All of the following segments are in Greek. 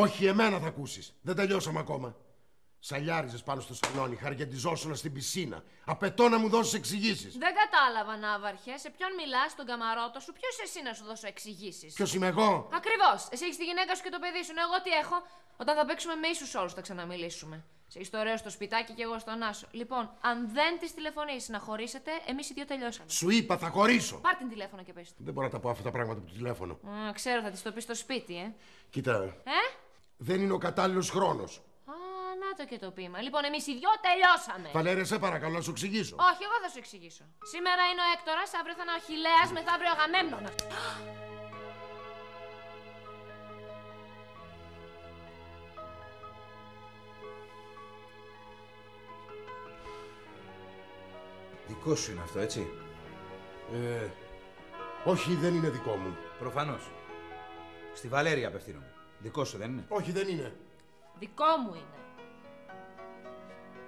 Όχι, εμένα θα ακούσεις. Δεν τελειώσαμε ακόμα. Σαλιάριζες πάνω στο σαλόνι, χαριαντιζόσουνα στην πισίνα. Απαιτώ να μου δώσεις εξηγήσεις. Δεν κατάλαβα, Ναύαρχε. Σε ποιον μιλάς, τον καμαρότο σου, ποιος εσύ να σου δώσω εξηγήσεις; Ποιος είμαι εγώ; Ακριβώς. Εσύ έχεις τη γυναίκα σου και το παιδί σου. Ναι, εγώ τι έχω; Όταν θα παίξουμε με ίσους όρους θα ξαναμιλήσουμε. Σε ιστορέο στο σπιτάκι και εγώ στον Άσο. Λοιπόν, αν δεν της τηλεφωνήσει να χωρίσετε, εμείς οι δύο τελειώσαμε. Σου είπα, θα χωρίσω. Πάρ την τηλέφωνο και πες του. Δεν μπορώ να τα πω αυτά τα πράγματα από το τηλέφωνο. Α, ξέρω, θα της το πεις στο σπίτι, ε. Κοίτα, Ε; Δεν είναι ο κατάλληλος χρόνος. Α, να το και το πείμα. Λοιπόν, εμείς οι δυο τελειώσαμε. Βαλέρια, σε παρακαλώ να σου εξηγήσω. Όχι, εγώ θα σου εξηγήσω. Σήμερα είναι ο Έκτορας, αύριο θα είναι ο Αχηλέα, μεθαύριο ο Αγαμέμνονα. Δικό σου είναι αυτό, έτσι; Ε, όχι, δεν είναι δικό μου. Προφανώς. Στη Βαλέρια απευθύνομαι. Δικό σου δεν είναι; Όχι, δεν είναι. Δικό μου είναι.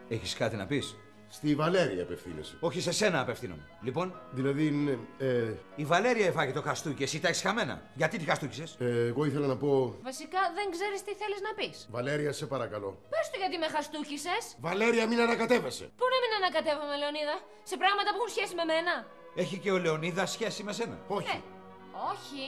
Έχεις κάτι να πεις; Στη Βαλέρια απευθύνεσαι. Όχι σε σένα απευθύνομαι. Λοιπόν, Δηλαδή, είναι, ε, η Βαλέρια έφαγε το χαστούκι, εσύ τα έχεις χαμένα; Γιατί τη χαστούκισες; ε, εγώ ήθελα να πω. Βασικά δεν ξέρεις τι θέλεις να πεις. Βαλέρια, σε παρακαλώ. Πες του γιατί με χαστούχησε. Βαλέρια, μην ανακατεύεσαι. Πού να μην ανακατεύομαι, Λεωνίδα, σε πράγματα που έχουν σχέση με μένα. Έχει και ο Λεωνίδας σχέση με σένα; Όχι. Ε, όχι.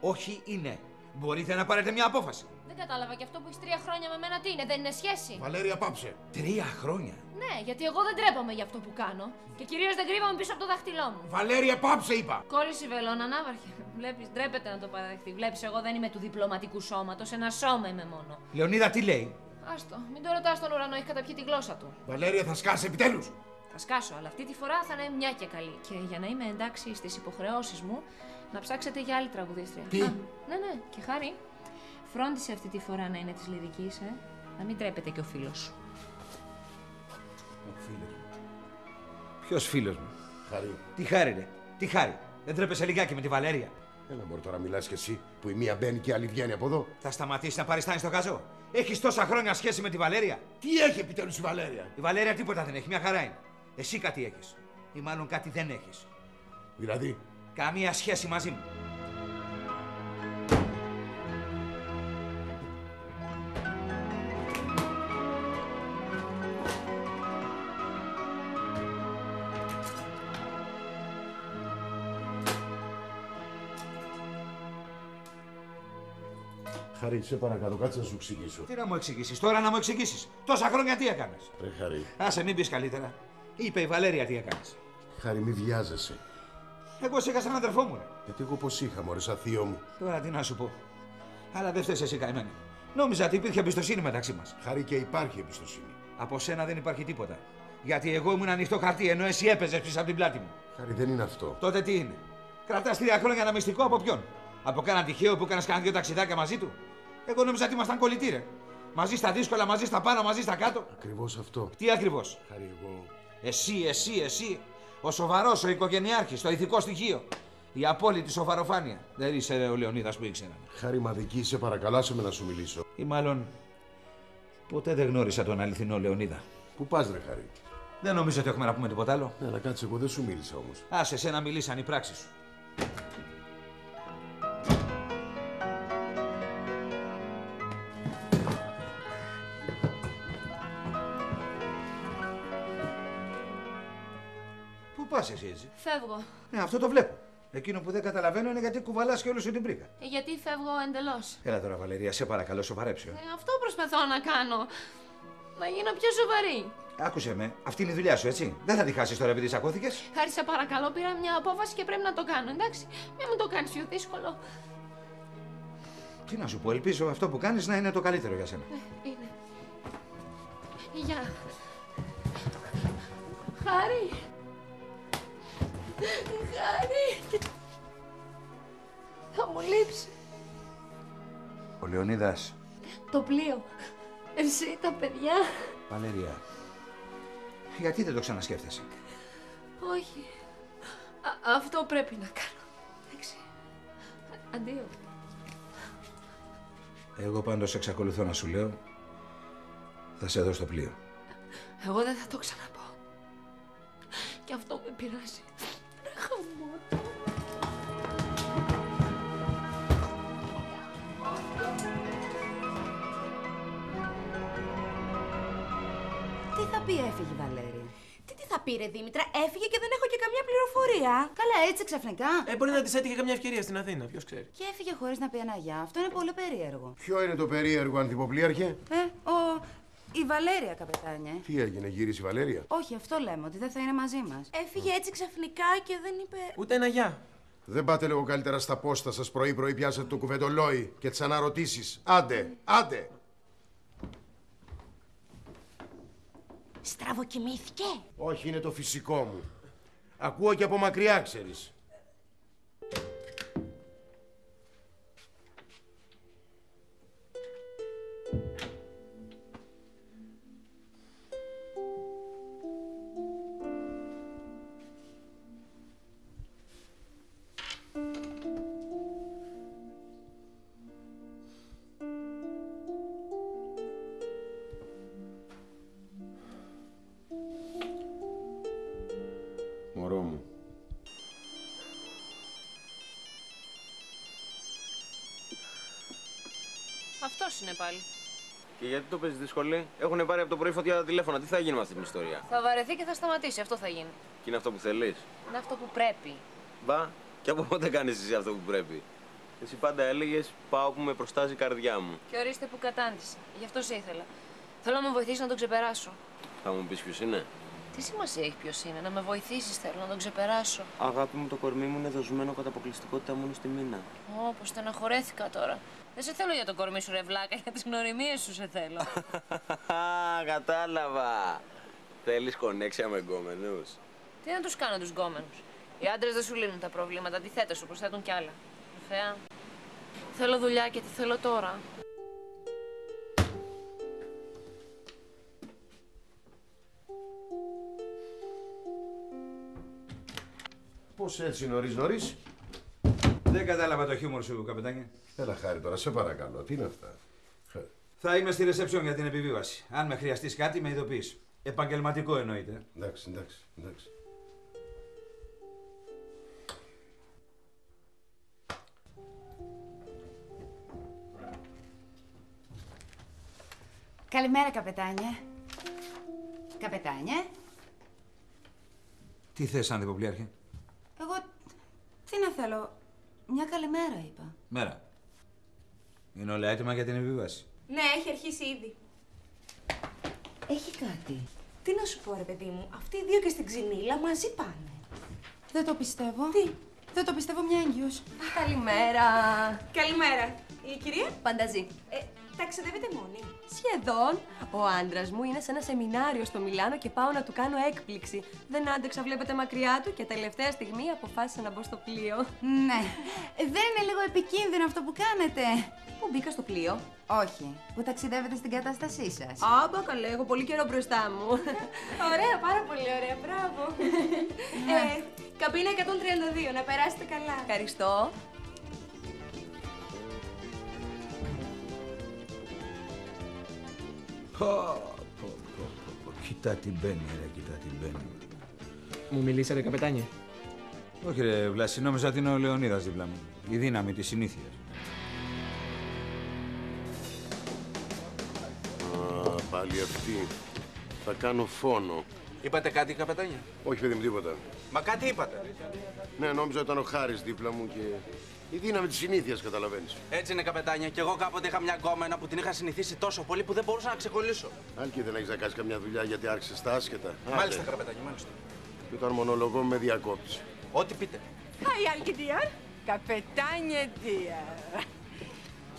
Όχι είναι. Μπορείτε να πάρετε μια απόφαση. Δεν κατάλαβα και αυτό που έχει τρία χρόνια με μένα τι είναι, δεν είναι σχέση; Βαλέρια, πάψε. Τρία χρόνια; Ναι, γιατί εγώ δεν τρέπομαι για αυτό που κάνω. Και κυρίως δεν κρύβομαι πίσω από το δάχτυλό μου. Βαλέρια, πάψε, είπα. Κόλληση βελόνα, ανάβαρχε. Βλέπεις, ντρέπεται να το παραδεχτεί. Βλέπεις, εγώ δεν είμαι του διπλωματικού σώματος, ένα σώμα είμαι μόνο. Λεωνίδα τι λέει; Άστο, μην το ρωτάς τον ουρανό, έχει καταπιεί τη γλώσσα του. Βαλέρια, θα σκάσει επιτέλους. Θα σκάσω, αλλά αυτή τη φορά θα είναι μια και καλή. Και για να είμαι εντάξει στις υποχρεώσεις μου, να ψάξετε για άλλη τραγουδίστρια. Τι; Α, ναι, ναι, και χάρη. Φρόντισε αυτή τη φορά να είναι της λυρικής, ε. Να μην τρέπεται και ο φίλος σου. Ο φίλος μου. Ποιος φίλος μου; Χαρή. Τι χάρη, ρε. Τι χάρη. Δεν τρέπεσαι λιγάκι με τη Βαλέρια. Έλα, μπορεί τώρα μιλάς κι εσύ που η μία μπαίνει και η άλλη βγαίνει από εδώ. Θα σταματήσεις να παριστάνεις στο καζό. Έχεις τόσα χρόνια σχέση με τη Βαλέρια. Τι έχει επιτέλους η Βαλέρια; Η Βαλέρια τίποτα δεν έχει, μια χαρά είναι. Εσύ κάτι έχεις. Ή μάλλον κάτι δεν έχεις. Δηλαδή, Καμία σχέση μαζί μου. Χαρή, σε παρακαλώ, κάτσε να σου εξηγήσω. Τι να μου εξηγήσεις, τώρα να μου εξηγήσεις. Τόσα χρόνια τι έκανες; Ρε Χαρή, Άσε, μην πεις καλύτερα. Είπε η Βαλέρια τι έκανες. Χαρή, μη βιάζεσαι. Εγώ σε είχα σαν αδερφό μου, ρε. Γιατί εγώ πώ είχα, μωρέ, σαν θείο μου. Τώρα τι να σου πω. Αλλά δεν φταίει εσύ καημένη. Νόμιζα ότι υπήρχε εμπιστοσύνη μεταξύ μας. Χαρή και υπάρχει εμπιστοσύνη. Από σένα δεν υπάρχει τίποτα. Γιατί εγώ ήμουν ανοιχτό χαρτί ενώ εσύ έπαιζες πίσω από την πλάτη μου. Χαρή, δεν είναι αυτό. Τότε τι είναι; Κρατάς τρία χρόνια ένα μυστικό από ποιον; Από κανένα τυχαίο που έκανες κανένα δύο ταξιδάκια μαζί του; Εγώ νόμιζα ότι ήμασταν κολλητήρε. Μαζί στα δύσκολα, μαζί στα πάνω, μαζί στα κάτω. Ακριβώς αυτό. Τι ακριβώς; Χαρή, εγώ. Εσύ, εσύ, εσύ. Ο σοβαρός, ο οικογενειάρχης, το ηθικό στοιχείο. Η απόλυτη σοβαροφάνεια. Δεν είσαι ρε, ο Λεωνίδας που ήξερα. Χαρή, μαδική, σε παρακαλώ, άσε με να σου μιλήσω. Ή μάλλον. Ποτέ δεν γνώρισα τον αληθινό Λεωνίδα. Πού πας, ρε Χαρή; Δεν νομίζω ότι έχουμε να πούμε τίποτα άλλο. Ναι, να κάτσε, εγώ δεν σου μίλησα όμως. Άσε εσένα μιλήσαν οι πράξεις σου. Εσύ έτσι. Φεύγω. Ναι, αυτό το βλέπω. Εκείνο που δεν καταλαβαίνω είναι γιατί κουβαλάς και όλο σου την πρίκα. Ε, γιατί φεύγω εντελώς. Έλα τώρα, Βαλερία, σε παρακαλώ, σοβαρέψε. Ε, αυτό προσπαθώ να κάνω. Να γίνω πιο σοβαρή. Άκουσε με, αυτή είναι η δουλειά σου, έτσι. Δεν θα τη χάσεις τώρα επειδή τσακώθηκε. Χάρη σε παρακαλώ, πήρα μια απόφαση και πρέπει να το κάνω, εντάξει. Μην μου το κάνεις πιο δύσκολο. Τι να σου πω, ελπίζω αυτό που κάνεις να είναι το καλύτερο για σένα. Ε, είναι. Γεια. Χάρη. Χάρη. Θα μου λείψεις Ο Λεωνίδας. το πλοίο. Εσύ, τα παιδιά. Βαλερία. Γιατί δεν το ξανασκέφτεσαι; Όχι. Α, αυτό πρέπει να κάνω. Εντάξει. Αντίο. Εγώ πάντως εξακολουθώ να σου λέω. Θα σε δω στο πλοίο. Εγώ δεν θα το ξαναπώ. Και αυτό με πειράζει. Πει έφυγε η Βαλέρια. Τι, τι θα πει, ρε Δήμητρα, έφυγε και δεν έχω και καμιά πληροφορία. Καλά, έτσι ξαφνικά. Ε, μπορεί να της έτυχε καμιά ευκαιρία στην Αθήνα, ποιος ξέρει. Και έφυγε χωρίς να πει ένα γεια. Αυτό είναι πολύ περίεργο. Ποιο είναι το περίεργο, Ανθυποπλίαρχε. Ε, ο. Η Βαλέρια, καπετάνιε. Τι έγινε, γύρισε η Βαλέρια; Όχι, αυτό λέμε, ότι δεν θα είναι μαζί μας. Έφυγε έτσι ξαφνικά και δεν είπε. Ούτε ένα γεια. Δεν πάτε λίγο καλύτερα στα πόστα σας πρωί-πρωί, πιάσετε το κουβεντολόι και τις αναρωτήσεις. Άντε, άντε. Στραβοκοιμήθηκε; Όχι, είναι το φυσικό μου. Ακούω και από μακριά, ξέρεις. Αυτός είναι πάλι. Και γιατί το παίζεις δύσκολη, έχουν πάρει από το πρωί φωτιά τα τηλέφωνα. Τι θα γίνει με αυτή την ιστορία; Θα βαρεθεί και θα σταματήσει. Αυτό θα γίνει. Και είναι αυτό που θέλεις; Είναι αυτό που πρέπει. Μπα, και από πότε κάνεις εσύ αυτό που πρέπει; Εσύ πάντα έλεγες Πάω που με προστάζει η καρδιά μου. Και ορίστε που κατάντησε. Γι' αυτός σε ήθελα. Θέλω να με βοηθήσεις να τον ξεπεράσω. Θα μου πεις ποιος είναι; Τι σημασία έχει ποιος είναι, να με βοηθήσεις θέλω να τον ξεπεράσω. Αγάπη μου, το κορμί μου είναι δοσμένο κατά αποκλειστικότητα μόνο στη μήνα. Ω, πως στεναχωρέθηκα τώρα. Δεν σε θέλω για το κορμί σου, ρε βλάκα, για τις γνωριμίες σου σε θέλω. Κατάλαβα. Θέλεις κονέξια με γκόμενους; Τι να τους κάνω τους γκόμενους; Οι άντρες δεν σου λύνουν τα προβλήματα, αντιθέτως σου προσθέτουν κι άλλα. Θεά. Θέλω δουλειά και τι θέλω τώρα. Πώς έτσι νωρίς νωρίς; Δεν κατάλαβα το χιούμορ σου, καπετάνια. Έλα χάρη τώρα, σε παρακαλώ. Τι είναι αυτά; Θα είμαι στη reception για την επιβίβαση. Αν με χρειαστείς κάτι, με ειδοποιείς. Επαγγελματικό εννοείται. Εντάξει, εντάξει, εντάξει. Καλημέρα, καπετάνιε. Καπετάνιε. Τι θες, Ανθυποπλίαρχε. Εγώ. Τι να θέλω. Μια καλημέρα είπα. Μέρα. Είναι όλα έτοιμα για την επιβίβαση. Ναι, έχει αρχίσει ήδη. Έχει κάτι. Τι να σου πω, ρε παιδί μου, αυτοί οι δύο και στην ξυνήλα μαζί πάνε. Δεν το πιστεύω. Τι; Δεν το πιστεύω μια έγκυος. Καλημέρα. Καλημέρα. Η κυρία, Πανταζή. ε, ταξιδεύετε μόνοι. Σχεδόν. Ο άντρας μου είναι σε ένα σεμινάριο στο Μιλάνο και πάω να του κάνω έκπληξη. Δεν άντεξα, βλέπετε μακριά του και τελευταία στιγμή αποφάσισα να μπω στο πλοίο. Ναι. Δεν είναι λίγο επικίνδυνο αυτό που κάνετε. Πού μπήκα στο πλοίο; Όχι. Που ταξιδεύετε στην κατάστασή σας; Άμπα, καλέ, έχω πολύ καιρό μπροστά μου. Ωραία, πάρα πολύ ωραία, μπράβο. ε, καμπίνα 132, να περάσετε καλά. Ευχαριστώ. Πω, πω, πω, πω, πω. Κοίτα την μπαίνει, ρε, κοίτα την μπαίνει. Μου μιλήσατε, καπετάνιε; Όχι, ρε, Βλάση, νόμιζα ότι είναι ο Λεωνίδας δίπλα μου. Η δύναμη της συνήθειας. Α, πάλι αυτή. Θα κάνω φόνο. Είπατε κάτι, καπετάνια. Όχι, παιδί μου, τίποτα. Μα κάτι είπατε. Ναι, νόμιζα ήταν ο Χάρης δίπλα μου και η δύναμη της συνήθειας, καταλαβαίνεις. Έτσι είναι, καπετάνια. Κι εγώ κάποτε είχα μια γκόμενα που την είχα συνηθίσει τόσο πολύ που δεν μπορούσα να ξεκολλήσω. Αν και δεν έχεις να κάνεις καμιά δουλειά γιατί άρχισες τα άσχετα. Μάλιστα, Άντε. καπετάνια, μάλιστα. Και όταν μονολογώ με διακόπτεις. Ό,τι πείτε. Hi, Alki dear. Καπετάνιε dear.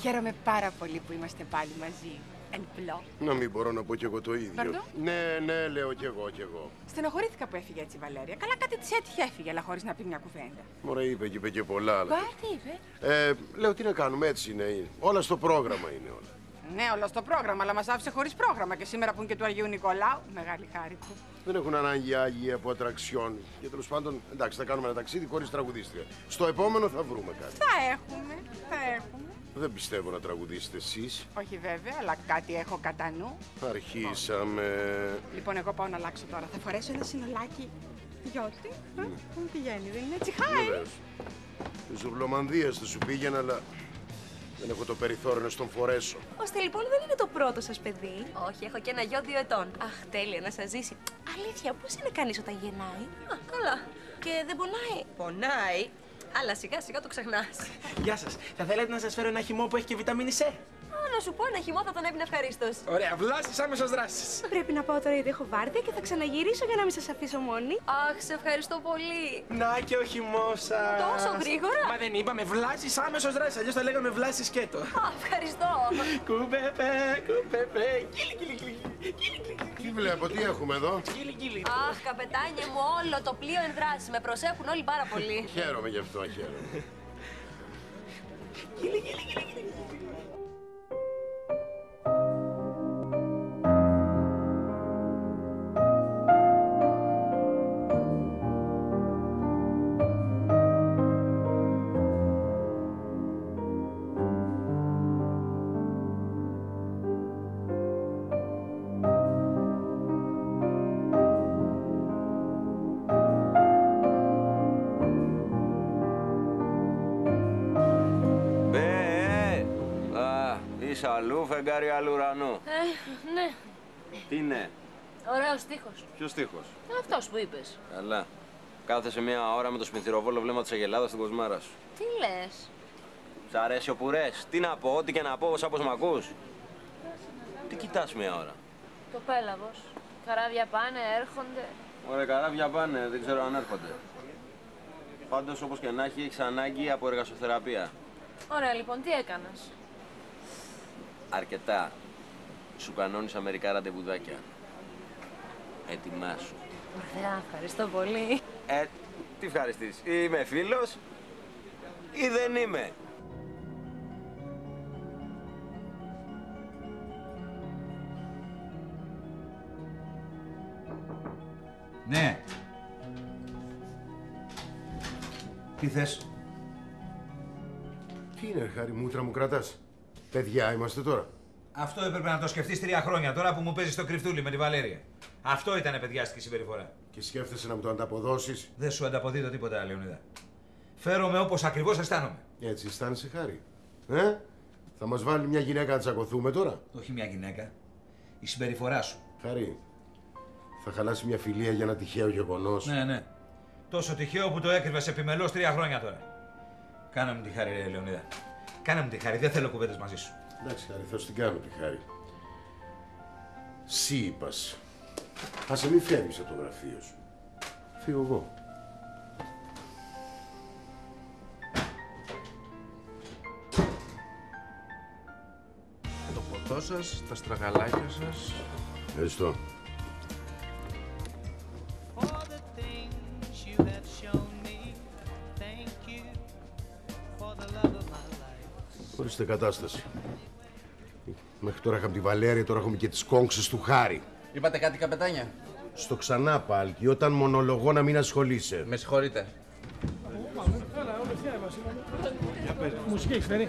Χαίρομαι πάρα πολύ που είμαστε πάλι μαζί. Εν πλώ. Να μην μπορώ να πω κι εγώ το ίδιο. Pardon? Ναι, ναι, λέω κι εγώ κι εγώ. Στενοχωρήθηκα που έφυγε έτσι η Βαλέρια. Καλά, κάτι της έτυχε, έφυγε, αλλά χωρίς να πει μια κουβέντα. Μωρέ, είπε και είπε και πολλά άλλα. Μπα, τι είπε; Ε, λέω τι να κάνουμε, έτσι είναι. Όλα στο πρόγραμμα είναι όλα. Ναι, όλο στο πρόγραμμα, αλλά μας άφησε χωρίς πρόγραμμα. Και σήμερα που είναι και του Αγίου Νικολάου, μεγάλη χάρη του. Δεν έχουν ανάγκη άγιοι από ατραξιόν. Και τέλος πάντων, εντάξει, θα κάνουμε ένα ταξίδι χωρίς τραγουδίστρια. Στο επόμενο θα βρούμε κάτι. Θα έχουμε, θα έχουμε. Δεν πιστεύω να τραγουδήσετε εσείς. Όχι βέβαια, αλλά κάτι έχω κατά νου. Αρχίσαμε. Λοιπόν, εγώ πάω να αλλάξω τώρα. Θα φορέσω ένα συνολάκι. Διότι. α, Πού μου πηγαίνει, δεν είναι έτσι. Χάι! Βεβαίως. Ζουρλομανδία θα σου πήγαινα, αλλά. Δεν έχω το περιθώριο να στον φορέσω. Ώστε λοιπόν δεν είναι το πρώτο σας παιδί. Όχι, έχω και ένα γιο δύο ετών. Αχ, τέλεια να σας ζήσει. Αλήθεια, πώς είναι κανείς όταν γεννάει; Α, καλά. Και δεν πονάει; Πονάει. Αλλά σιγά σιγά το ξεχνάς. Γεια σας. Θα θέλετε να σας φέρω ένα χυμό που έχει και βιταμίνη C; Α, να σου πω ένα χυμό θα τον έπινε ευχαρίστως. Ωραία, βλάσει άμεσος δράσης. Πρέπει να πάω τώρα γιατί έχω βάρδια και θα ξαναγυρίσω για να μην σας αφήσω μόνη. Αχ, σε ευχαριστώ πολύ. Να και ο χυμό σα. Τόσο γρήγορα; Μα δεν είπαμε βλάσει άμεσος δράσης. Αλλιώς θα λέγαμε βλάσει σκέτο. Α, ευχαριστώ. Κουμπεπέ, κουμπεπέ. Κίλι, κίλι, κίλι. Κίλι, κίλι. Τι βλέπω, τι έχουμε εδώ; Κίλι, κίλι. Αχ, καπετάνιε μου, όλο το πλοίο εν δράση. Με προσέχουν όλοι πάρα πολύ. Χαίρομαι γι' αυτό, χαίρομαι. Μπε, αλλού, φεγγάρι αλλού ουρανού. Ε, ναι. Τι είναι, Ωραίος τείχο. ποιος τείχος. Αυτός που είπες. Καλά. Κάθεσαι μία ώρα με το σπινθυροβόλο βλέμμα της Αγελάδας στην κοσμάρα σου. Τι λες; Σ' αρέσει ο πουρές; Τι να πω, ό,τι και να πω, σαν πως μ' ακούς. Τι κοιτάς μία ώρα; Το πέλαγο. Καράβια πάνε, έρχονται. Ωραία, καράβια πάνε, δεν ξέρω αν έρχονται. Πάντως, όπως και να έχει, έχεις ανάγκη από εργασοθεραπεία. Ωραία, λοιπόν, τι έκανες; Αρκετά. Σου κανόνισα μερικά ραντεβουδάκια. Ετοιμάσου. Ωραία, ευχαριστώ πολύ. Ε, τι ευχαριστείς. Είμαι φίλος ή δεν είμαι; Ναι. Τι θες; Τι είναι, χάρη μούτρα μου κρατάς; Παιδιά είμαστε τώρα. Αυτό έπρεπε να το σκεφτείς τρία χρόνια τώρα που μου παίζεις το κρυφτούλι με τη Βαλέρια. Αυτό ήταν παιδιάστικη συμπεριφορά. Και σκέφτεσαι να μου το ανταποδώσεις; Δεν σου ανταποδίδω τίποτα, Λεωνίδα. Φέρομαι όπως ακριβώς αισθάνομαι. Έτσι αισθάνεσαι χάρη. Ε, θα μας βάλει μια γυναίκα να τσακωθούμε τώρα; Όχι μια γυναίκα. Η συμπεριφορά σου. Χάρη, θα χαλάσει μια φιλία για ένα τυχαίο γεγονός; Ναι, ναι. Τόσο τυχαίο που το έκρυβες επιμελώς τρία χρόνια τώρα. Κάνε μου τη χάρη, ρε Λεωνίδα. Κάνε μου τη χάρη, δεν θέλω κουβέντες μαζί σου. Εντάξει, χάρη, θα σου την κάνω τη χάρη. Σύ είπας. Άσε μη φεύγεις από το γραφείο σου. Φύγω εγώ. Το ποτό σας, τα στραγαλάκια σας. Ευχαριστώ. Ορίστε κατάσταση. Μέχρι τώρα είχαμε τη Βαλέρια, τώρα έχουμε και τις κόγξεις του Χάρη. Είπατε κάτι, καπετάνια; Στο ξανά πάλι, και όταν μονολογώ να μην ασχολείσαι. Με συγχωρείτε. Μουσική έχει φέρει.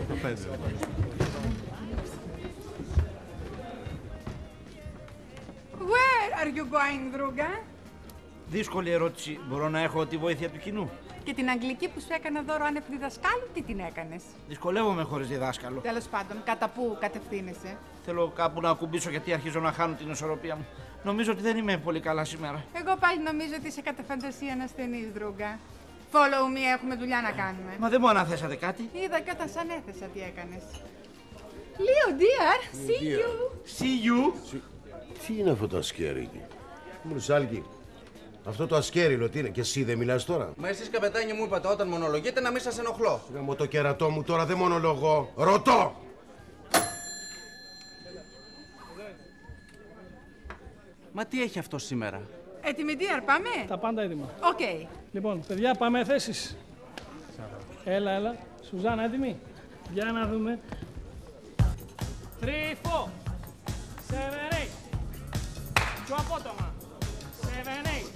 Where are you going, Δρούγκα; Δύσκολη ερώτηση. Μπορώ να έχω τη βοήθεια του κοινού; Και την αγγλική που σου έκανα δώρο άνευ διδασκάλου, τι την έκανες; Δυσκολεύομαι χωρίς διδάσκαλο. Τέλος πάντων, κατά πού κατευθύνεσαι; Θέλω κάπου να ακουμπήσω γιατί αρχίζω να χάνω την ισορροπία μου. Νομίζω ότι δεν είμαι πολύ καλά σήμερα. Εγώ πάλι νομίζω ότι είσαι κατά φαντασία ένας ασθενής, Δρούγκα. Follow me, έχουμε δουλειά να κάνουμε. Μα δεν μου αναθέσατε κάτι. Είδα και όταν σαν έθεσα τι έκανες. Leo, dear, see dear. you. See you. Τι είναι αυτό το ασκέρι εκεί; Μου Σάλκη, αυτό το ασκέριλο τι είναι, και εσύ δεν μιλάς τώρα. Μα εσείς καπετάνια μου είπατε όταν μονολογείτε να μην σας ενοχλώ. Γαμώ το κερατό μου τώρα δεν μονολογώ. Ρωτώ! Μα τι έχει αυτό σήμερα; Έτοιμοι, dear, πάμε; Τα πάντα έτοιμα. Οκ. Λοιπόν, παιδιά, πάμε θέσεις. Έλα, έλα. Σουζάνα, έτοιμη. Για να δούμε. 3, 4, 7, 8. Πιο απότομα. 7, 8.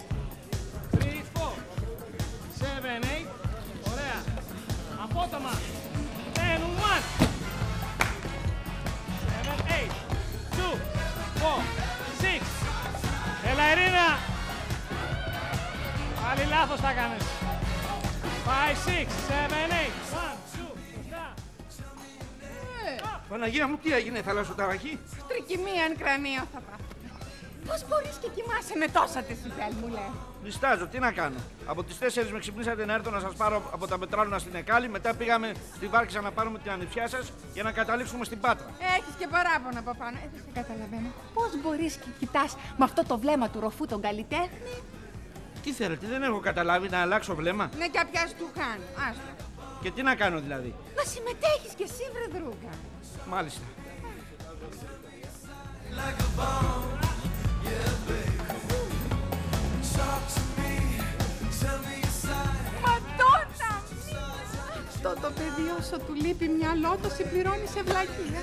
Τα κάνεις. 5, 6, 7, 8. 1, 2, 3. Παναγία μου, τι έγινε, θαλασσοταραχή. Τρικυμία εν κρανίο θα πάθω. Πώς μπορείς και κοιμάσαι με τόσα δεσιμπέλ, μου λέει. Διστάζω, τι να κάνω. Από τις 4 με ξυπνήσατε να έρθω να σας πάρω από τα πετράλωνα στην Εκάλη. Μετά πήγαμε στη Βάρκησα να πάρουμε την ανιψιά σας για να καταλήξουμε στην Πάτρα. Έχεις και παράπονα από πάνω. Ε, δεν σε καταλαβαίνω. Πώς μπορείς και κοιτάς με αυτό το βλέμμα του ροφού τον καλλιτέχνη; Τι θέλετε, δεν έχω καταλάβει να αλλάξω βλέμμα. Ναι, και πιάσει του χάνου. Άστα. Και τι να κάνω δηλαδή; Να συμμετέχεις κι εσύ, βρε δρούγκα. Μάλιστα. Μαντώνα! Αυτό το παιδί όσο του λείπει μυαλό το συμπληρώνει σε βλακία.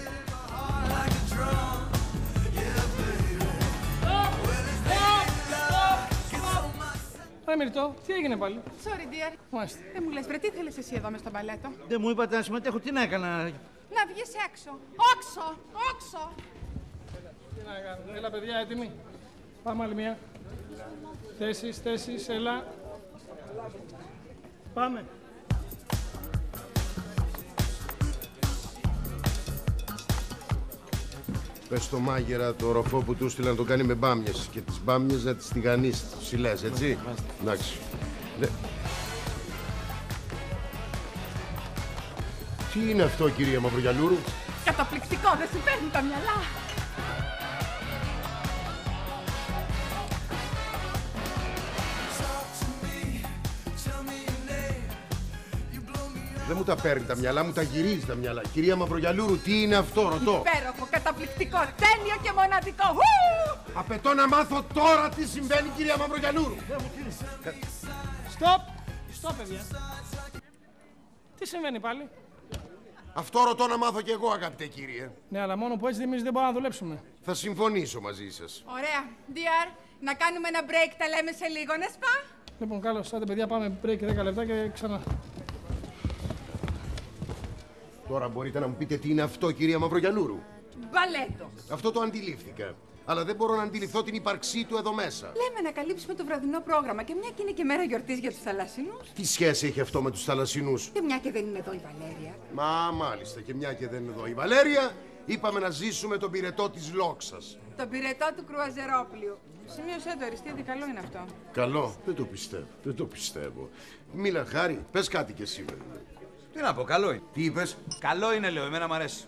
Ρε Μυρτώ, τι έγινε πάλι; Sorry, dear. Μάλιστα. Δεν μου λες, βρε, τι θέλεις εσύ εδώ μες στο μπαλέτο. Δεν μου είπατε να συμμετέχω, τι να έκανα; Να βγεις έξω. Όξο, όξο. Τι να κάνουμε. Έλα, παιδιά, έτοιμοι. Πάμε άλλη μία. Θέσεις, θέσεις, έλα. Πάμε. Πες στο μάγερα το ροφό που του στείλαν να το κάνει με μπάμιες και τις μπάμιες να τις τηγανείς, τις ψηλές, έτσι. Εντάξει. Δε- Τι είναι αυτό, κυρία Μαυρογιαλούρου. Καταπληκτικό, δεν σου παίρνει τα μυαλά. Δεν μου τα παίρνει τα μυαλά, μου τα γυρίζει τα μυαλά. Κυρία Μαυρογιαλούρου, τι είναι αυτό, ρωτώ. Υπέροχο, καταπληκτικό, τέλειο και μοναδικό. Ου! Απαιτώ να μάθω τώρα τι συμβαίνει, κυρία Μαυρογιαλούρου. Στοπ! Στοπ, παιδιά. Τι συμβαίνει πάλι; Αυτό ρωτώ να μάθω κι εγώ, αγαπητέ κύριε. Ναι, αλλά μόνο που έτσι εμείς δεν μπορούμε να δουλέψουμε. Θα συμφωνήσω μαζί σας. Ωραία. Dear, να κάνουμε ένα break, τα λέμε σε λίγο, ναι σπα. Λοιπόν, καλώς. Άντε, παιδιά, πάμε break 10 λεπτά και ξανά. Τώρα μπορείτε να μου πείτε τι είναι αυτό, κυρία Μαυρογιαλούρου. Μπαλέτο. Αυτό το αντιλήφθηκα. Αλλά δεν μπορώ να αντιληφθώ την ύπαρξή του εδώ μέσα. Λέμε να καλύψουμε το βραδινό πρόγραμμα και μια και είναι και μέρα γιορτής για τους θαλασσινούς. Τι σχέση έχει αυτό με τους θαλασσινούς; Και μια και δεν είναι εδώ η Βαλέρια. Μα μάλιστα και μια και δεν είναι εδώ η Βαλέρια, είπαμε να ζήσουμε τον πυρετό της Λόξας. Το πυρετό του κρουαζερόπλιου. Σημείωσέ το, Αριστείδη, καλό είναι αυτό. Καλό. Δεν το πιστεύω. Δεν το πιστεύω. Μίλα, Χάρη, πες κάτι κι εσύ. βέβαια. Τι να πω, καλό είναι. Τι είπες; Καλό είναι, λέω, εμένα μου αρέσει.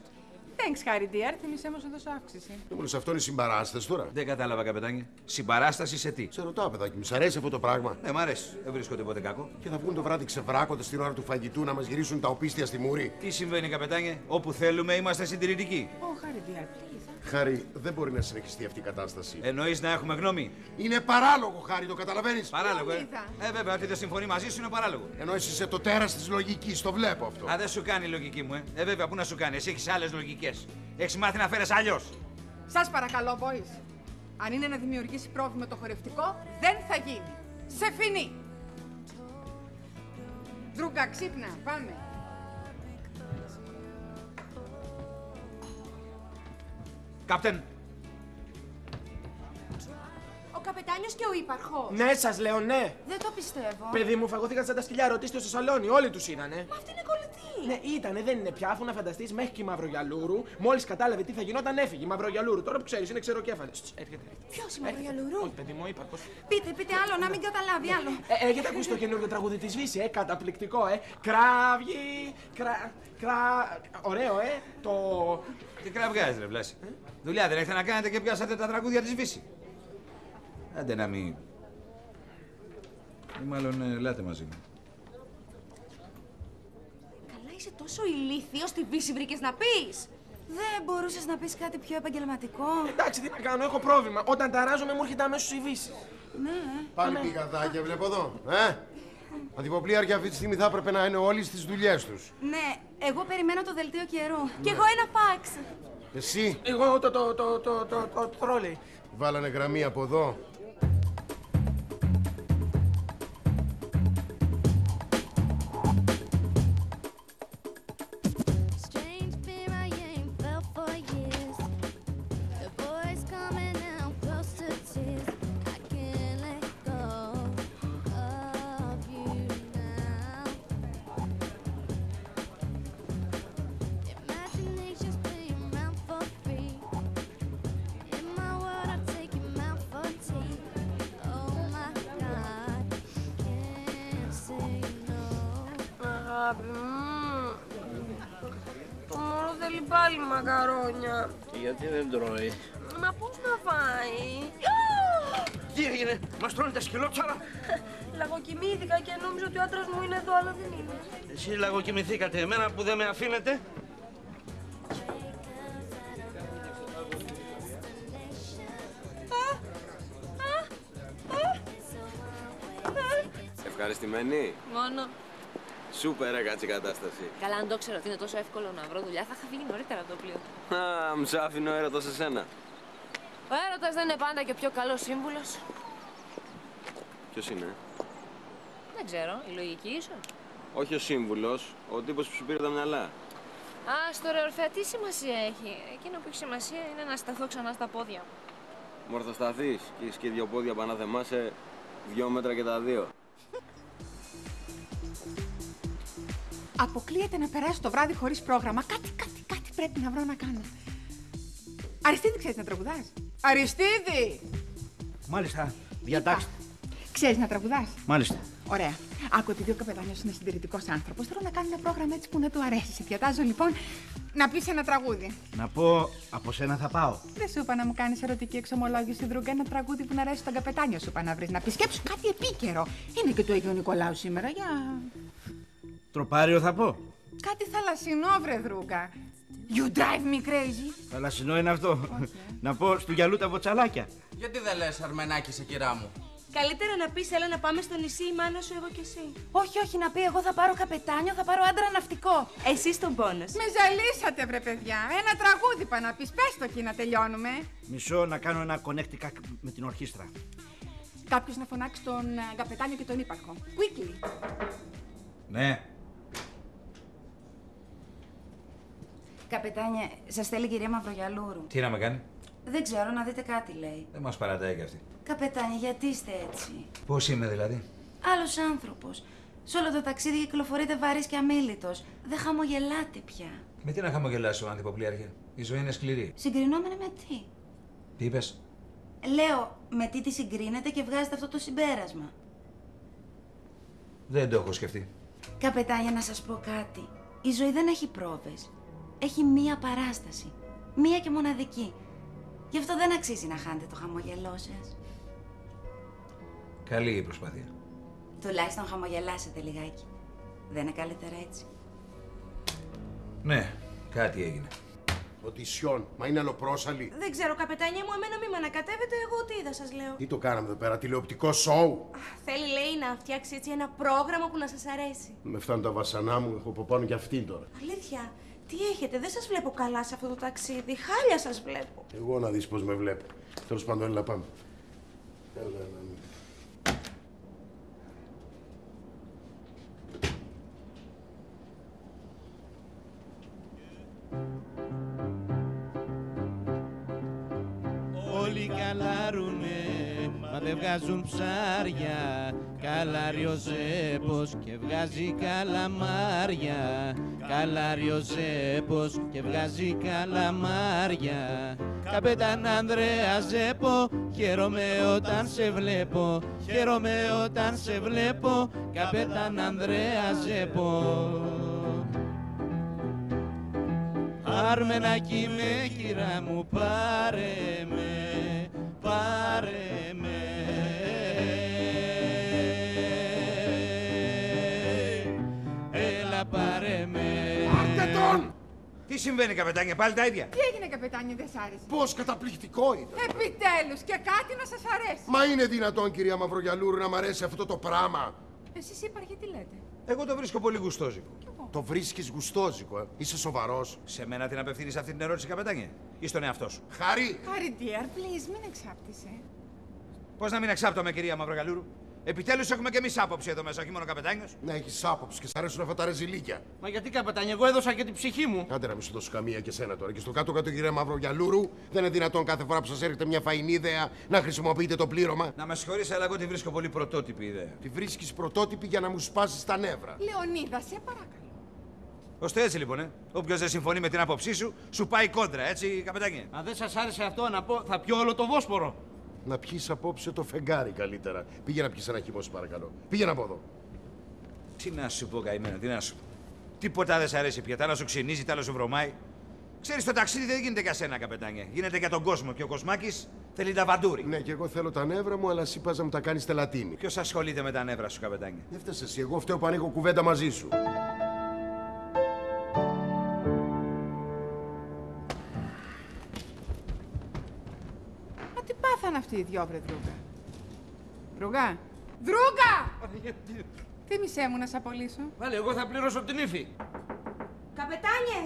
Thanks, Harry dear. Θυμήσέ μου να σου δώσω αύξηση. Δεν μου λες αυτό είναι συμπαράσταση τώρα. Δεν κατάλαβα, καπετάνια. Συμπαράσταση σε τι; Σε ρωτάω, παιδάκι μου, σ' αρέσει αυτό το πράγμα; Ναι, μ' αρέσει. Δεν βρίσκω τίποτε κακό. Και θα βγουν το βράδυ ξεβράκοντας την ώρα του φαγητού να μας γυρίσουν τα οπίστια στη μουρή. Τι συμβαίνει, καπετάνια. Όπου θέλουμε είμαστε συντηρητικοί. Oh, Harry dear, please. Χάρη, δεν μπορεί να συνεχιστεί αυτή η κατάσταση. Εννοείς να έχουμε γνώμη; Είναι παράλογο, Χάρη, το καταλαβαίνεις; Παράλογο, ε. Λίδα. Ε, βέβαια, ότι δεν συμφωνεί μαζί σου είναι παράλογο. Ενώ εσύ είσαι το τέρας της λογικής, το βλέπω αυτό. Α, δεν σου κάνει η λογική μου, ε. Ε, βέβαια, πού να σου κάνει. Εσύ έχεις άλλες λογικές. Έχεις μάθει να φέρει αλλιώς. Σας παρακαλώ, boys. Αν είναι να δημιουργήσει πρόβλημα το χορευτικό, δεν θα γίνει. Σε φινί. Δρούγκα, ξύπνα, πάμε. Κάπτεν, Ο καπετάνιος και ο ύπαρχος. Ναι, σας λέω ναι. Δεν το πιστεύω. Παιδί μου, φαγώθηκαν σαν τα σκυλιά. Ρωτήστε στο σαλόνι, όλοι τους είδανε. Μα αυτή είναι κολλητή. Ναι, ήτανε, δεν είναι πια. Αφού να φανταστείς, μέχρι και η Μαυρογιαλούρου, μόλις κατάλαβε τι θα γινόταν, έφυγε. Η Μαυρογιαλούρου, τώρα που ξέρεις, είναι ξεροκέφαλη. Στ, Έρχεται. Ποιος η Μαυρογιαλούρου; Όχι, παιδί μου, ο ύπαρχος. Πείτε, πείτε άλλο, να μην καταλάβει άλλο. Ε, έχετε ακούσει το καινούργιο τραγούδι της Βύση, ε, καταπληκτικό, ε. Κράβγι, κρα, κρα, ωραίο, ε. Το. τι κραυγάζεις, ρε βλάση. Δουλειά δεν έχετε να κάνετε και πιάσατε τα τραγούδια της Βύση. Άντε να μην. Ή μάλλον ε, ελάτε μαζί μου. Καλά είσαι τόσο ηλίθιος, τη βύση βρήκες να πεις. Δεν μπορούσες να πεις κάτι πιο επαγγελματικό. Εντάξει, τι να κάνω, έχω πρόβλημα. Όταν ταράζομαι μου έρχεται αμέσω η Βύση. Ναι. Πάλι πηγαδάκια, βλέπω εδώ. Ε? Αντιποπλίαρχοι αυτή τη στιγμή θα έπρεπε να είναι όλοι στι δουλειέ του. Ναι, εγώ περιμένω το δελτίο καιρού. Κι εγώ ένα φάξ. Εσύ, Εγώ το, το, το, το, το, το, τρόλεϊ. βάλανε γραμμή από εδώ. Δεν τρώει; Μα πώς να φάει; Τι έγινε, μας τρώνε τα σκυλόψαρα; Λαγοκοιμήθηκα και νόμιζα ότι ο άντρας μου είναι εδώ, αλλά δεν είναι. Εσείς λαγοκοιμηθήκατε, εμένα που δεν με αφήνετε. Ευχαριστημένη. Μόνο. Σούπερ έκατσε η κατάσταση. Καλά, αν το ξέρω ότι είναι τόσο εύκολο να βρω δουλειά, θα είχα φύγει νωρίτερα από το πλοίο. Α, μου σ' άφηνε ο έρωτας σε σένα. Ο έρωτα δεν είναι πάντα και ο πιο καλός σύμβουλος. Ποιος είναι; Δεν ξέρω, η λογική ίσως. Όχι ο σύμβουλος, ο τύπος που σου πήρε τα μυαλά. Α, στο ρε Ορφέα, τι σημασία έχει; Εκείνο που έχει σημασία είναι να σταθώ ξανά στα πόδια μου. Μορθοσταθείς και έχεις και δυο πόδια πανάθεμά σε δυο μέτρα και τα δύο. Αποκλείεται να περάσει το βράδυ χωρίς πρόγραμμα. Κάτι, κάτι, κάτι πρέπει να βρω να κάνω. Αριστίδη, ξέρεις να τραγουδάς; Αριστίδη! Μάλιστα, διατάξτε. Ξέρεις να τραγουδάς; Μάλιστα. Ωραία. Άκου, επειδή ο καπετάνιος είναι συντηρητικός άνθρωπος, θέλω να κάνω ένα πρόγραμμα έτσι που να του αρέσει. Σε διατάζω λοιπόν να πεις ένα τραγούδι. Να πω, από σένα θα πάω. Δεν σου είπα να μου κάνεις ερωτική εξομολόγηση, Δρούγκα, ένα τραγούδι που να αρέσει στον καπετάνιο σου είπα να βρεις. Να πει σκέψου κάτι επίκαιρο. Είναι και του Αγίου Νικολάου σήμερα, για. Τροπάριο θα πω. Κάτι θαλασσινό, βρε Δρούγκα. You drive me crazy. Θαλασσινό είναι αυτό. να πω στου γυαλού τα βοτσαλάκια. Γιατί δεν λες αρμενάκι σε κυρά μου; Καλύτερα να πεις έλα να πάμε στο νησί η μάνα σου, εγώ και εσύ. Όχι, όχι, να πει εγώ θα πάρω καπετάνιο, θα πάρω άντρα ναυτικό. Εσύ τον πόνος. Με ζαλίσατε, βρε παιδιά. Ένα τραγούδι πά να πεις. Πες το εκεί να τελειώνουμε. Μισό να κάνω ένα connecticut με την ορχήστρα. Κάποιος να φωνάξει τον ε, καπετάνιο και τον ύπαρχο. Quickly. Ναι. Καπετάνια, σας θέλει η κυρία Μαυρογιαλούρου. Τι να με κάνει; Δεν ξέρω, να δείτε κάτι λέει. Δεν μας παρατάει κι αυτή. Καπετάνια, γιατί είστε έτσι; Πώς είμαι δηλαδή; Άλλος άνθρωπος. Σε όλο το ταξίδι κυκλοφορείτε βαρύς και αμήλυτο. Δεν χαμογελάτε πια. Με τι να χαμογελάσω, αντιποπλίαρχε. Η ζωή είναι σκληρή. Συγκρινόμενοι με τι; Τι είπες; Λέω, με τι τη συγκρίνετε και βγάζετε αυτό το συμπέρασμα. Δεν το έχω σκεφτεί. Καπετάνια, να σας πω κάτι. Η ζωή δεν έχει πρόβες. Έχει μία παράσταση. Μία και μοναδική. Γι' αυτό δεν αξίζει να χάνετε το χαμογελό σας. Καλή η προσπάθεια. Τουλάχιστον χαμογελάσετε λιγάκι. Δεν είναι καλύτερα έτσι. Ναι, κάτι έγινε. Οντισιόν, μα είναι αλλοπρόσαλη. Δεν ξέρω, καπετάνια μου, εμένα μη με ανακατεύετε, εγώ τι είδα, σας λέω. Τι το κάναμε εδώ πέρα, τηλεοπτικό σοου. Θέλει, λέει, να φτιάξει έτσι ένα πρόγραμμα που να σας αρέσει. Με φτάνουν τα βασανά μου, έχω από πάνω και αυτήν τώρα. Αλήθεια, τι έχετε, δεν σας βλέπω καλά σε αυτό το ταξίδι. Χάλια σας βλέπω. Εγώ να δεις πώς με βλέπω. Τέλος πάντων, έλα πάμε. Έλα, έλα. Όλοι καλάρουνε, μα δεν βγάζουν ψάρια Καλάρι ο Ζέπος και βγάζει καλαμάρια. Καλάρι ο Ζέπος και βγάζει καλαμάρια. Καπετάν Ανδρέα Ζέπο, χαίρομαι όταν σε βλέπω. Χαίρομαι όταν σε βλέπω, καπετάν Ανδρέα Ζέπο Αρμενάκι με κυρά μου πάρε με, πάρε με Τι συμβαίνει, καπετάνια, πάλι τα ίδια; Τι έγινε, καπετάνιο, δεν σ' άρεσε; Πώς καταπληκτικό ήταν. Επιτέλους και κάτι να σας αρέσει. Μα είναι δυνατόν, κυρία Μαυρογιαλούρου, να μ' αρέσει αυτό το πράγμα; Εσείς είπαρχε τι λέτε; Εγώ το βρίσκω πολύ γουστόζικο. Το βρίσκεις γουστόζικο, ε; Είσαι σοβαρός. Σε μένα την απευθύνεις αυτή την ερώτηση, καπετάνια. Ή στον εαυτό σου; Χαρή! Χάρη, dear, please, μην εξάπτησε. Πώς να μην εξάπτωμε, κυρία Μαυρογαλούρου. Επιτέλους έχουμε κι εμείς άποψη εδώ μέσα, όχι μόνο καπετάνιος. Να έχεις άποψη και σ' αρέσουν αυτά τα ρεζιλίκια. Μα γιατί καπετάνια, εγώ έδωσα και την ψυχή μου. Άντε να μην σου δώσω καμία και σένα τώρα. Και στο κάτω-κάτω, κυρία Μαυρογιαλούρου, δεν είναι δυνατόν κάθε φορά που σας έρχεται μια φαϊνή ιδέα να χρησιμοποιείτε το πλήρωμα. Να με συγχωρείς, αλλά εγώ τη βρίσκω πολύ πρωτότυπη ιδέα. Τη βρίσκεις πρωτότυπη για να μου σπάσεις τα νεύρα. Λεωνίδα, σε παρακαλώ. Ώστε έτσι λοιπόν, ε. Όποιος δεν συμφωνεί με την άποψή σου, σου πάει κόντρα, έτσι, καπετάνια. Αν δεν σας άρεσε αυτό, να πω, θα πιω όλο το Βόσπορο. Να πιεις απόψε το φεγγάρι καλύτερα. Πήγε να πιεις ένα χυμό, σου παρακαλώ. Πήγαινε από εδώ. Τι να σου πω, καημένα, τι να σου πω. Τίποτα δεν σ' αρέσει πια. Τα άλλα σου ξυνίζει, τα άλλα σου βρωμάει. Ξέρεις, το ταξίδι δεν γίνεται για σένα, καπετάνιε. Γίνεται για τον κόσμο. Και ο Κοσμάκης θέλει τα βαντούρι. Ναι, και εγώ θέλω τα νεύρα μου, αλλά εσύ πας να μου τα κάνεις τελατίνη. Ποιος ασχολείται με τα νεύρα σου, καπετάνιε. Δεν φταίει εσύ, εγώ φταίω που ανοίγω κουβέντα μαζί σου. Μα τι πάθαν αυτοί οι δυο, βρε Δρούγκα. Δρούγκα! Δρούγκα! Θύμησέ μου να σε απολύσω. Βάλε, εγώ θα πληρώσω την ύφη. Καπετάνιε!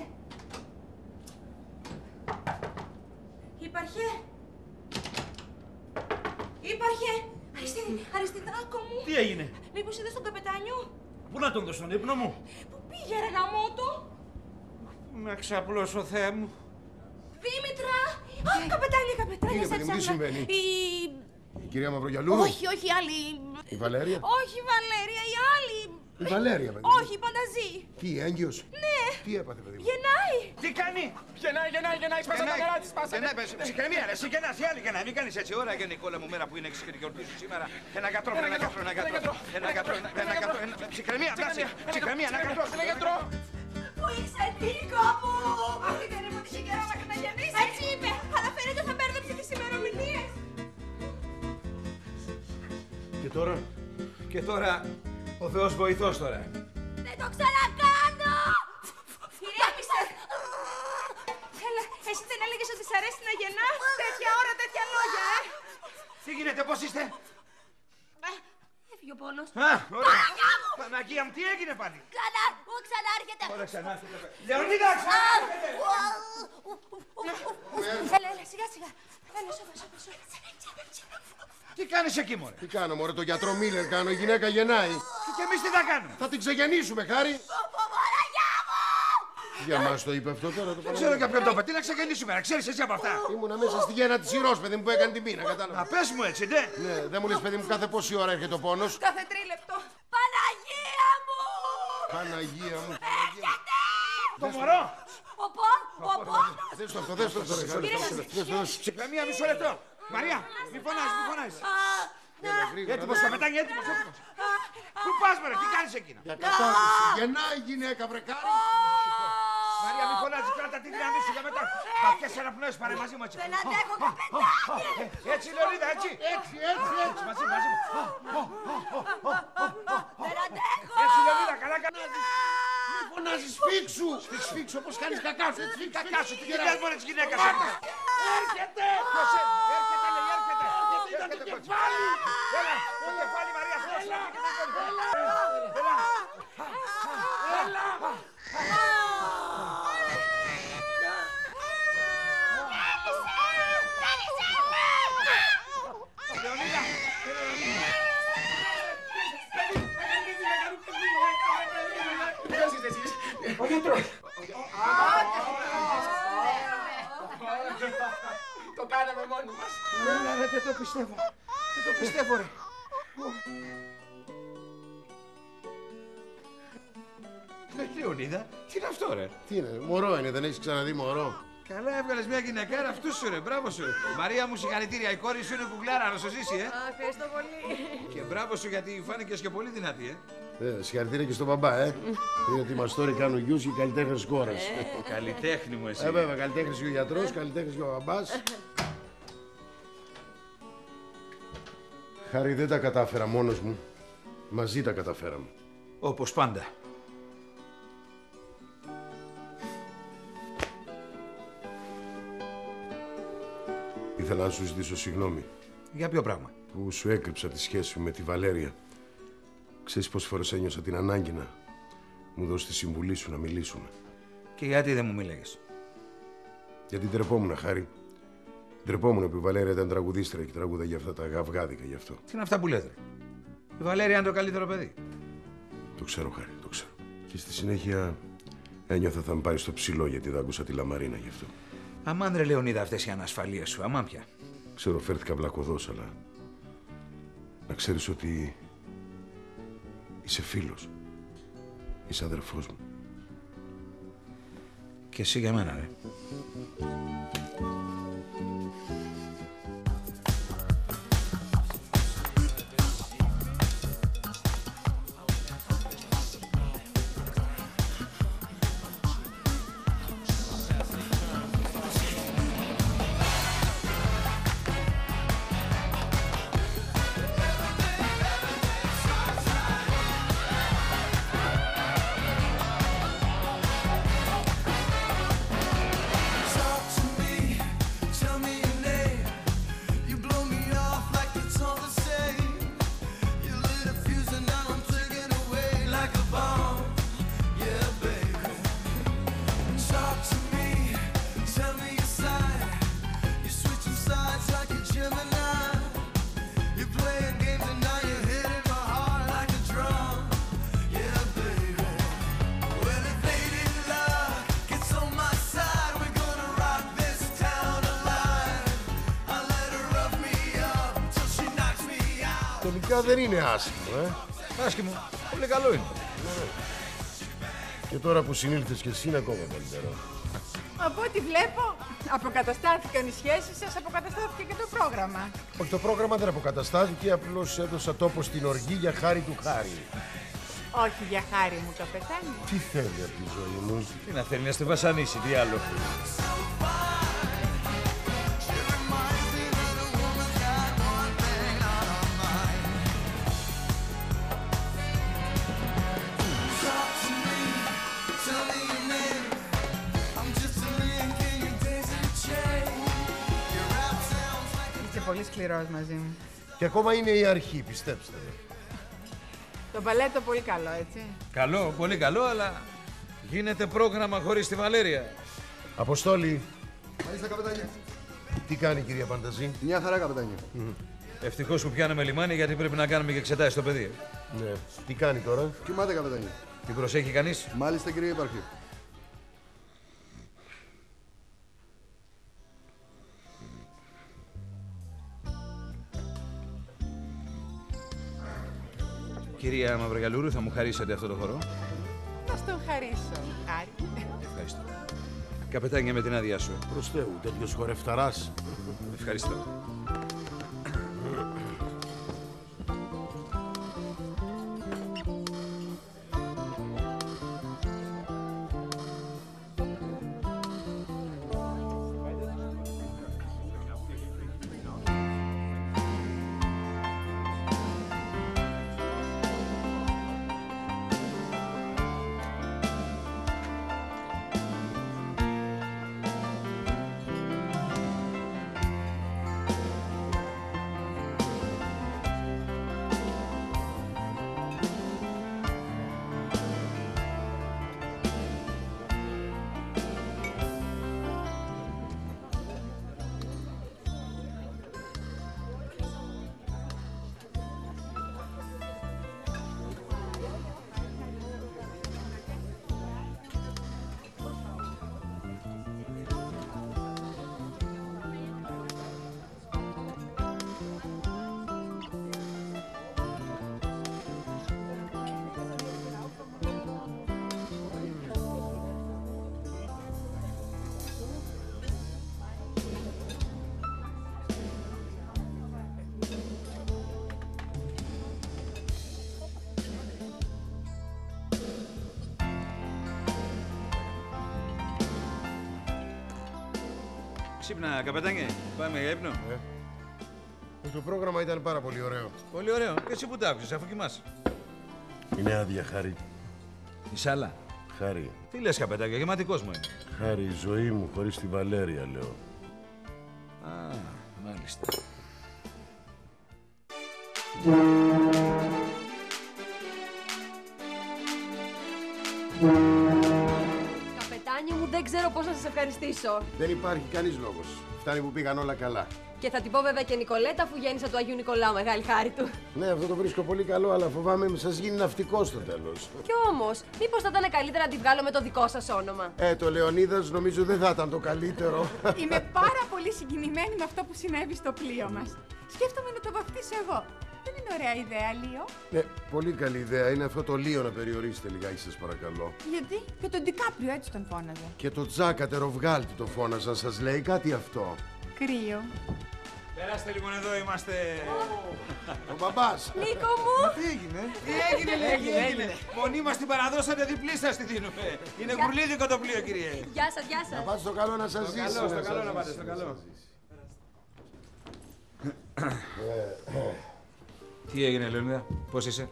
Υπάρχε! Υπάρχε! Αριστίδη, Αριστιδάκο μου! Τι έγινε, Μήπως είδες τον καπετάνιο; πού να τον δώσω τον ύπνο μου; Πού πήγε ρε γαμότο! Να ξαπλώσω, Θεέ μου. Δήμητρα! Α, καπετάνια, καπετάνια, Τι, σε παιδί μου, τι ψάχνα. συμβαίνει; Η... Η κυρία Μαυρογιαλού; Όχι, όχι, η άλλη. Η Βαλέρια; Όχι, η Βαλέρια, η άλλη. Η Βαλέρια, παιδί. μου. Όχι, η Πανταζή. Τι, έγκυος; Ναι. Τι έπαθε, παιδί μου; Γεννάει. Τι κάνει! Γεννάει, γεννάει, γεννάει, σπάσα τα νερά της, σπάσα. Γεννάει, πες, ψυχραιμία, ρε, εσύ γεννάς, η άλλη γεννάει. Μην κάνεις έτσι. Ωραία, για Νικόλα μου, μέρα που είναι εξή και την γιορτή σου σήμερα. Ένα γιατρό, ένα γιατρό, ένα γιατρό. Ένα γιατρό, ένα- ένα γιατρό. ένα- Ψυχραιμία, πλάση. Ψυχραιμία, ένα γιατρό. Ένα γιατρό. Πού είσαι, Νίκο μου! Αυτή δεν είναι που είχε καιρό να ξαναγεννήσει. Έτσι είπε, αλλά φαίνεται θα μπέρδεψε τις ημερομηνίες. Και τώρα. Και τώρα, ο Θεός βοηθός τώρα. Δεν το ξανακάνω! Ηρέμησε! Έλα, εσύ δεν έλεγες ότι σ' αρέσει να γεννάς; Τέτοια ώρα, τέτοια λόγια, ε! Τι γίνεται, πώς είστε; Ε, Έφυγε ο πόνος. Α, ωραία. Παναγία μου, τι έγινε πάλι; Ξανά, ου, ξανάρχεται. Ωραία, ξανά. Λεωνίδα, ξανά. Έλα, έλα, σιγά, σιγά. Έλα, σώπα, σώπα, σώπα. Τι κάνεις εκεί, μωρέ; Τι κάνω, μωρέ, το γιατρό Μίλλερ κάνω. Η γυναίκα γεννάει. Και εμείς τι θα κάνουμε; Θα την ξεγεννήσουμε, χάρη. Για μας το είπε αυτό τώρα το Δεν ξέρω για ποιον το είπε. Τι να ξεκινήσουμε, να ξέρεις εσύ από αυτά. Ήμουνα μέσα στη γέννα της Ηρώς, παιδί μου, που έκανε την πείνα, κατάλαβα. Να πες μου έτσι, ναι. Ναι, δεν μου λες, παιδί μου, κάθε πόση ώρα έρχεται ο πόνος. Κάθε τρίλεπτο. Παναγία μου! Παναγία μου. Το μωρό. Ο πόν, ο πόν. Δες το αυτό, δες το αυτό, ρε, χάρη. Δες το, δες το. Ψυχραιμία, μισό λεπτό. Μαρία, μη φωνάζεις, μη φωνάζεις. Έλα, γρήγορα, Έτοιμος, δες το. καπετάνι, έτοιμος, έτοιμος. Πού πας, μωρέ, τι κάνεις εκείνα. Για κατάρτιση. Γεννάει η γυναίκα, βρεκάρι. Μαρία, μη φωνάζεις, κράτα τη δύναμή σου για μετά. Θα πιάσει ένα πνεύμα, πάρε μαζί μου έτσι. Δεν αντέχω, καπετάνι. Έτσι, Λεωνίδα, έτσι. Έτσι, έτσι, έτσι. Μαζί, μαζί μου. Δεν αντέχω. Έτσι, Λεωνίδα, καλά κάνεις. Μη φωνάζεις, σφίξου. Σφίξου, όπως κάνεις κακά σου. έτσι, σφίξου, Κακά σου, τι σφίξου. κοιτάς μωρέ της γυναίκας. Έρχεται. Ποιος ε- έρχεται, λέει, έρχεται. Ήταν το Έρχεται, κότσι. κεφάλι. Έλα, το κεφάλι, Μαρία, στρώσε. Έλα. Λεωνίδα, Ο γιατρός. Το κάναμε μόνοι μας. Έλα, ρε, δεν το πιστεύω. Δεν το πιστεύω, ρε. Ε, Λεωνίδα, τι είναι αυτό, ρε; Τι είναι, μωρό είναι, δεν έχεις ξαναδεί μωρό; Καλά έβγαλες μια γυναικάρα αυτού σου, ρε. Μπράβο σου. Μαρία μου, συγχαρητήρια. Η κόρη σου είναι κουκλάρα, να σου ζήσει, ε. Ευχαριστώ πολύ. Και μπράβο σου γιατί φάνηκες και πολύ δυνατή, ε. Ε, συγχαρητήρια και στον μπαμπά, ε. Είναι ότι μας τώρα κάνουν γιους και καλλιτέχνες κόρας. Καλλιτέχνη μου, εσύ. Ε, βέβαια, καλλιτέχνης και ο γιατρός, καλλιτέχνης και ο μπαμπάς. Χάρη, δεν τα κατάφερα μόνος μου. Μαζί τα καταφέραμε. Όπως πάντα. Ήθελα να σου ζητήσω συγγνώμη Για ποιο πράγμα; που σου έκρυψα τη σχέση σου με τη Βαλέρια. Ξέρεις πόσες φορές ένιωσα την ανάγκη να μου δώσεις τη συμβουλή σου να μιλήσουμε. Και γιατί δεν μου μίλαγες. Γιατί τρεπόμουν, Χάρη. Τρεπόμουν που η Βαλέρια ήταν τραγουδίστρια και τραγούδα για αυτά τα γαυγάδικα γι' αυτό. Τι είναι αυτά που λέτε; ρε. Η Βαλέρια είναι το καλύτερο παιδί. Το ξέρω, Χάρη, το ξέρω. Και στη συνέχεια ένιωθα θα με πάρεις στο ψηλό γιατί δεν άκουσα τη Λαμαρίνα γι' αυτό. Αμάν ρε Λεωνίδα αυτές οι ανασφαλίες σου, αμάν πια. Ξέρω, φέρθηκα βλακωδός, αλλά να ξέρεις ότι είσαι φίλος. Είσαι αδερφός μου. Και εσύ για μένα, ρε. Τελικά δεν είναι άσχημο, ε. Άσχημο. Πολύ καλό είναι. Και τώρα που συνήλθες και εσύ είναι ακόμα καλύτερο. Από ό,τι βλέπω, αποκαταστάθηκαν οι σχέσεις σας, αποκαταστάθηκε και το πρόγραμμα. Όχι, το πρόγραμμα δεν αποκαταστάθηκε, απλώς έδωσα τόπο στην οργή για χάρη του χάρη. Όχι για χάρη μου, καπετάνι. Τι θέλει από τη ζωή μου; Τι να θέλει να στη βασανίσει, τι άλλο. Είσαι πολύ σκληρός μαζί μου. Και ακόμα είναι η αρχή, πιστέψτε με. Το μπαλέτο πολύ καλό, έτσι. Καλό, πολύ καλό, αλλά γίνεται πρόγραμμα χωρίς τη Βαλέρια. Αποστόλη, Μάλιστα, καπετάνια. τι κάνει η κυρία Πανταζή; Μια χαρά, καπετάνια. Ευτυχώς που πιάνουμε λιμάνι γιατί πρέπει να κάνουμε και εξετάσεις στο παιδί. Ναι. Τι κάνει τώρα; Κοιμάται, καπετάνια. Την προσέχει κανείς; Μάλιστα, κύριε Υπαρχή. Κυρία Μαυρογιαλούρου, θα μου χαρίσετε αυτό το χορό. Θα στον χαρίσω, χάρη. Ευχαριστώ. Καπετάνια με την άδειά σου. Προς Θεού, τέτοιος χορευταράς. Ευχαριστώ. Ξύπνα, καπετάνια. Πάμε για ύπνο. Ε, Το πρόγραμμα ήταν πάρα πολύ ωραίο. Πολύ ωραίο. Και εσύ που τα άκουσες, αφού κοιμάσαι. Είναι άδεια, Χάρη. Η σάλα. Χάρη. Τι λες, καπετάκια, γεματικός μου είναι. Χάρη, η ζωή μου χωρίς τη Βαλέρια, λέω. Α, μάλιστα. Δεν ξέρω πώς να σας ευχαριστήσω. Δεν υπάρχει κανείς λόγος. Φτάνει που πήγαν όλα καλά. Και θα την πω βέβαια και Νικολέτα αφού γέννησα του Αγίου Νικολάου, μεγάλη χάρη του. Ναι, αυτό το βρίσκω πολύ καλό, αλλά φοβάμαι μη σας γίνει ναυτικό στο τέλος. Κι όμως, μήπως θα ήταν καλύτερα να την βγάλω με το δικό σας όνομα; Ε, το Λεωνίδας νομίζω δεν θα ήταν το καλύτερο. Είμαι πάρα πολύ συγκινημένη με αυτό που συνέβη στο πλοίο μας. Σκέφτομαι να το βαφτίσω εγώ. Δεν είναι ωραία ιδέα, Λίο. ναι, πολύ καλή ιδέα είναι αυτό το Λίο να περιορίσετε λιγάκι σας παρακαλώ. Γιατί; Και τον Ντικάπριο έτσι τον φώναζε. Και το Τζάκα τεροβγάλτη το φώναζαν, σας λέει κάτι αυτό. Κρύο. Περάστε λοιπόν εδώ, είμαστε. Ο μπαμπάς. Νίκο μου! Τι έγινε, τι έγινε, λέει, τι έγινε. Μονή μας την παραδώσατε, διπλή σας τη δίνουμε. Είναι Γεια. κουρλίδικο το πλοίο, κύριε. Γεια σας, γεια σας. Να πάτε στο καλό να σας Στο ζήσει. καλό, στο να καλό σας να πάτε, ζήσει, στο να καλό. Σας ζήσει. Τι έγινε, Λεωνίδα, πώς είσαι;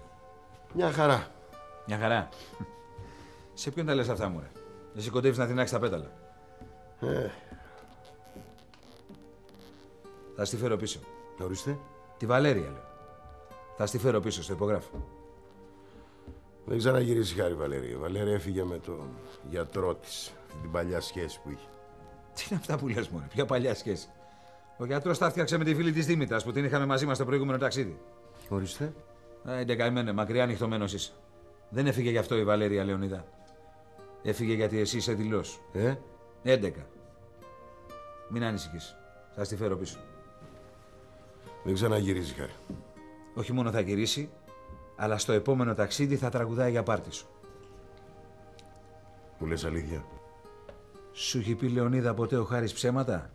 Μια χαρά. Μια χαρά. Σε ποιον τα λες αυτά, μου, ρε. Εσύ κοντεύεις να δυνάξεις τα πέταλα. Ε, Θα στη φέρω πίσω. ορίστε. Τη Βαλέρια, λέω. Θα στη φέρω πίσω, στο υπογράφω. Δεν ξαναγυρίσει χάρη η Βαλέρια. Η Βαλέρια έφυγε με τον γιατρό της. Την παλιά σχέση που είχε. Τι είναι αυτά που λες, μωρέ, ποια παλιά σχέση; Ο γιατρός τα φτιάξε με τη φίλη της Δήμητρας που την είχαμε μαζί μας στο προηγούμενο ταξίδι. Ορίστε. Άιντε καημένε, μακριά ανοιχτωμένος είσαι. Δεν έφυγε γι' αυτό η Βαλέρια Λεωνίδα. Έφυγε γιατί εσύ είσαι δηλός. Ε, 11. Μην ανησυχείς. Θα στη φέρω πίσω. δεν ξαναγυρίζει χάρη. Όχι μόνο θα γυρίσει, αλλά στο επόμενο ταξίδι θα τραγουδάει για πάρτι σου. Μου λες αλήθεια; Σου έχει πει Λεωνίδα ποτέ ο Χάρης ψέματα;